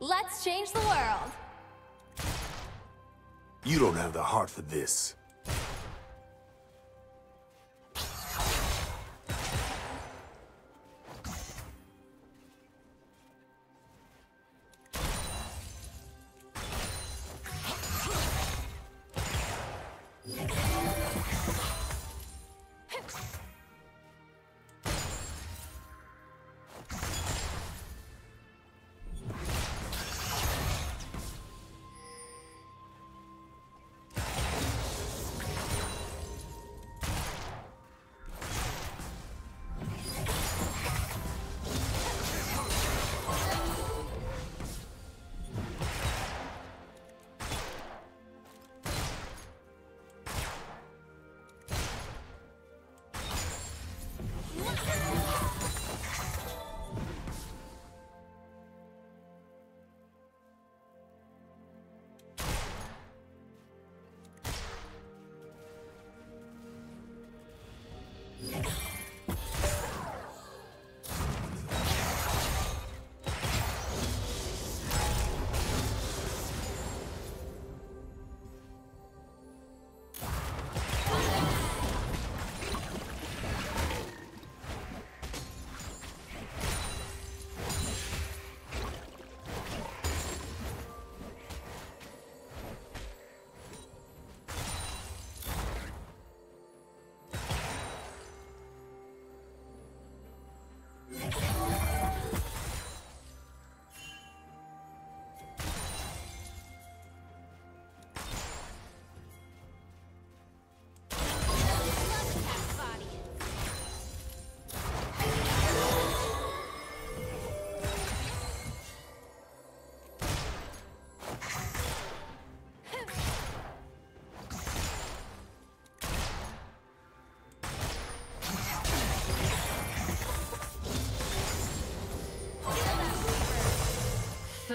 Let's change the world. You don't have the heart for this.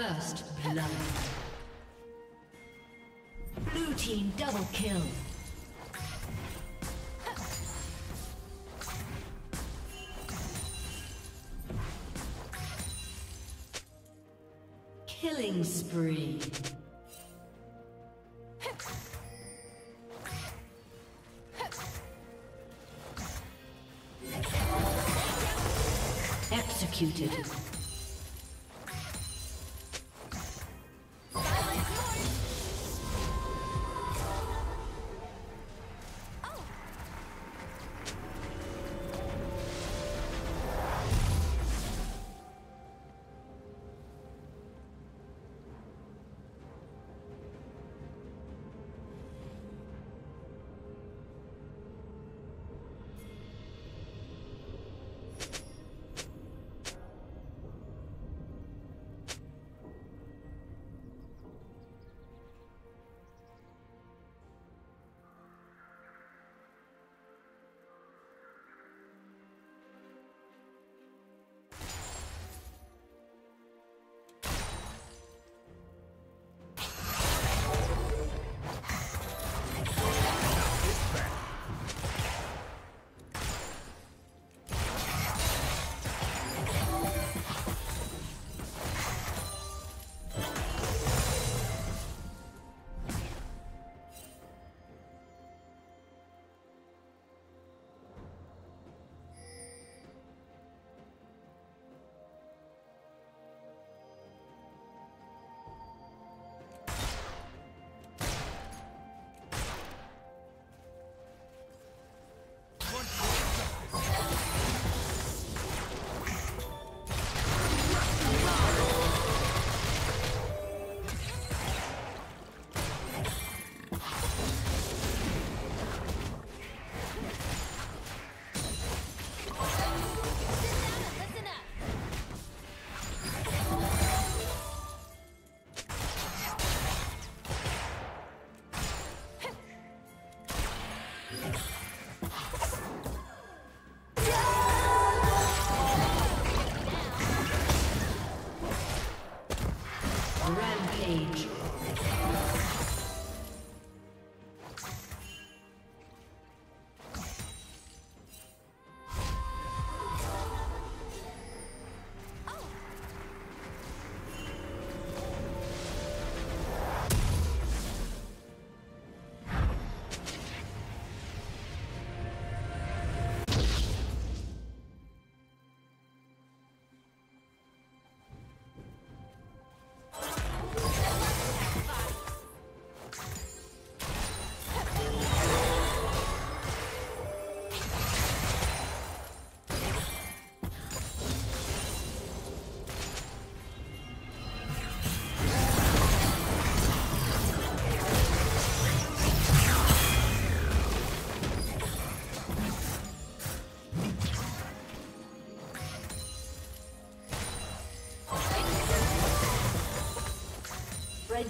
First blood. Blue team double kill. Killing spree. Executed.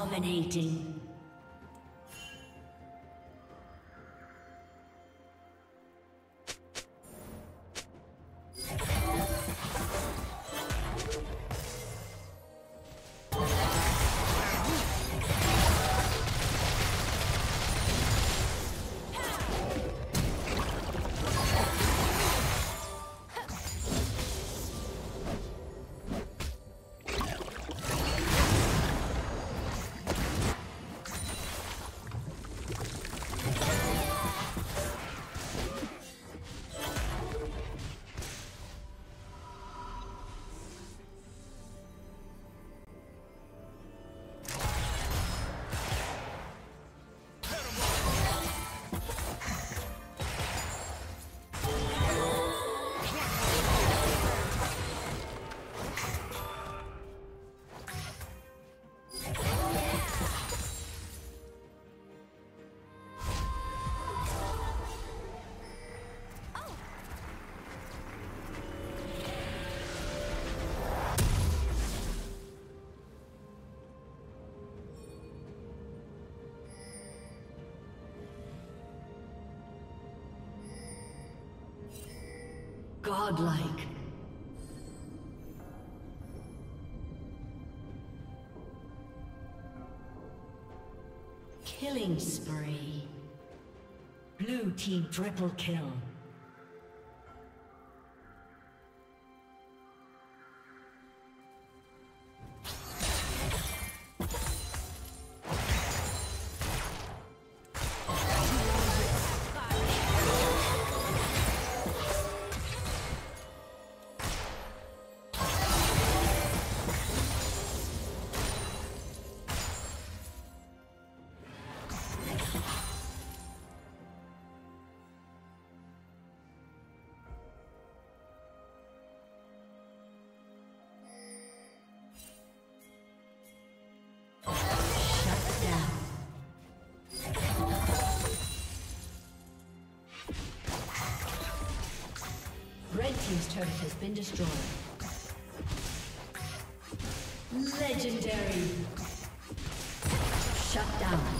Dominating. Godlike. Killing spree. Blue team triple kill. Turret has been destroyed. Legendary. Shut down.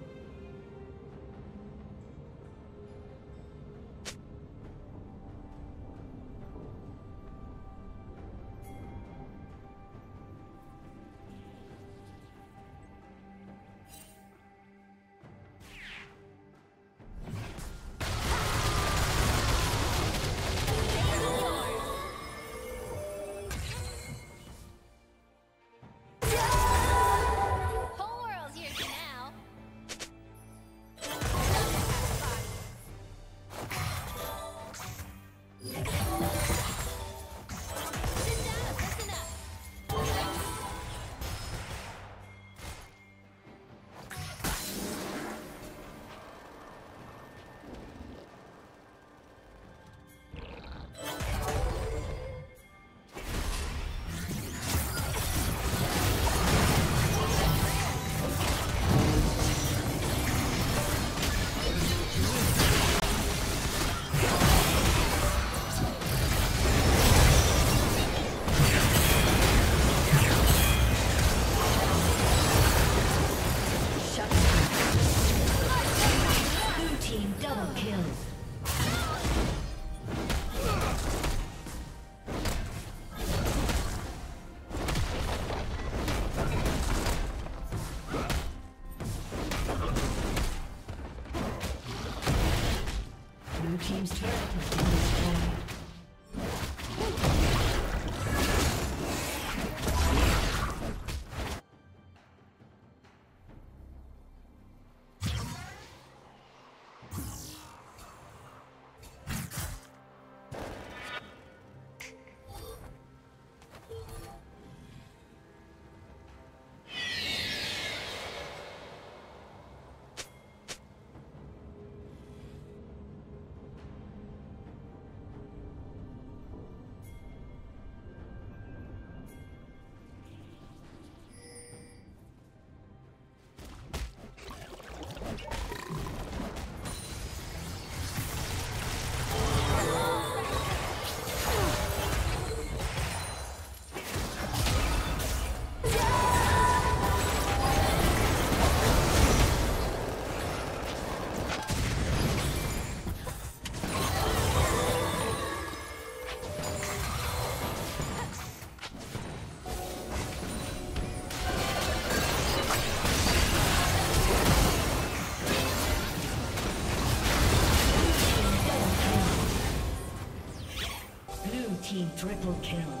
Kill.